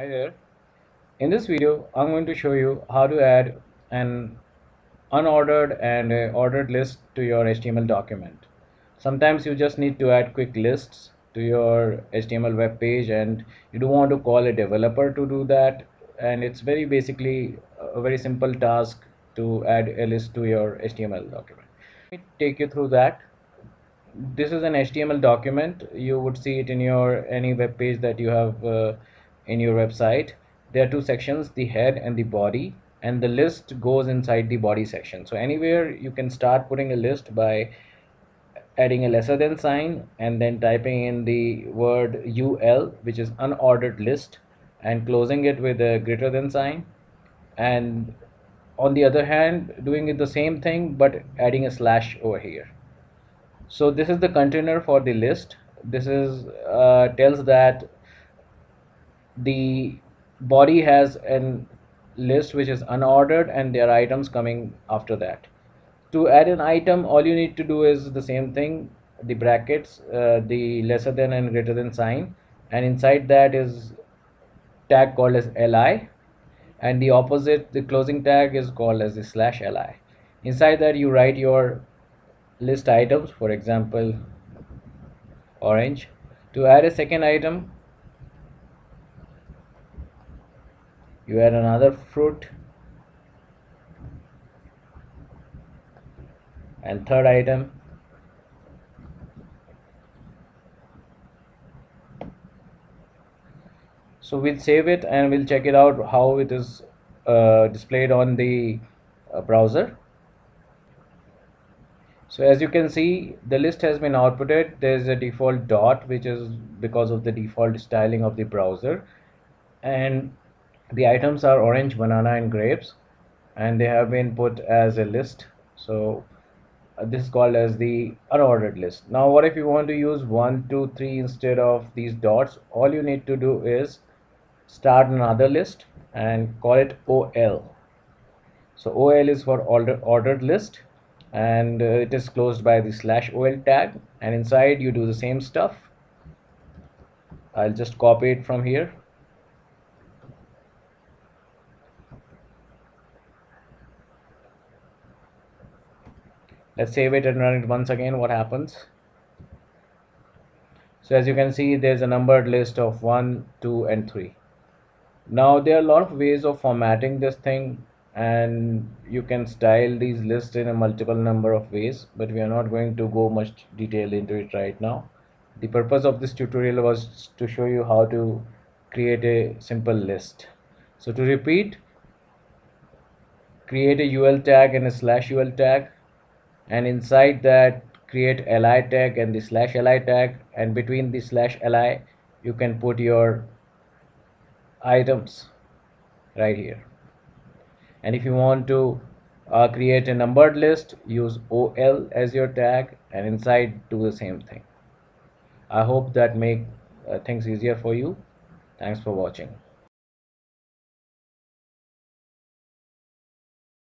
Hi there. In this video, I'm going to show you how to add an unordered and ordered list to your HTML document. Sometimes you just need to add quick lists to your HTML web page and you don't want to call a developer to do that and it's very basically a very simple task to add a list to your HTML document. Let me take you through that. This is an HTML document. You would see it in your any web page that you have uh, in your website. There are two sections the head and the body and the list goes inside the body section. So anywhere you can start putting a list by adding a lesser than sign and then typing in the word ul which is unordered list and closing it with a greater than sign. And on the other hand doing it the same thing but adding a slash over here. So this is the container for the list. This is uh, tells that the body has a list which is unordered and there are items coming after that. To add an item all you need to do is the same thing the brackets uh, the lesser than and greater than sign and inside that is tag called as li and the opposite the closing tag is called as the slash li inside that you write your list items for example orange. To add a second item you add another fruit. And third item. So we'll save it and we'll check it out how it is uh, displayed on the uh, browser. So as you can see the list has been outputted. There's a default dot which is because of the default styling of the browser. And the items are orange banana and grapes and they have been put as a list. So uh, this is called as the unordered list. Now what if you want to use one two three instead of these dots? All you need to do is start another list and call it ol so ol is for order, ordered list and uh, it is closed by the slash ol tag. And inside you do the same stuff. I'll just copy it from here let's save it and run it once again. What happens? So as you can see there's a numbered list of 1 2 and 3 now there are a lot of ways of formatting this thing and you can style these lists in a multiple number of ways but we are not going to go much detail into it right now. The purpose of this tutorial was to show you how to create a simple list. So to repeat create a ul tag and a slash ul tag and inside that create li tag and the slash li tag and between the slash li you can put your items right here. And if you want to uh, create a numbered list use ol as your tag and inside do the same thing. I hope that make uh, things easier for you. Thanks for watching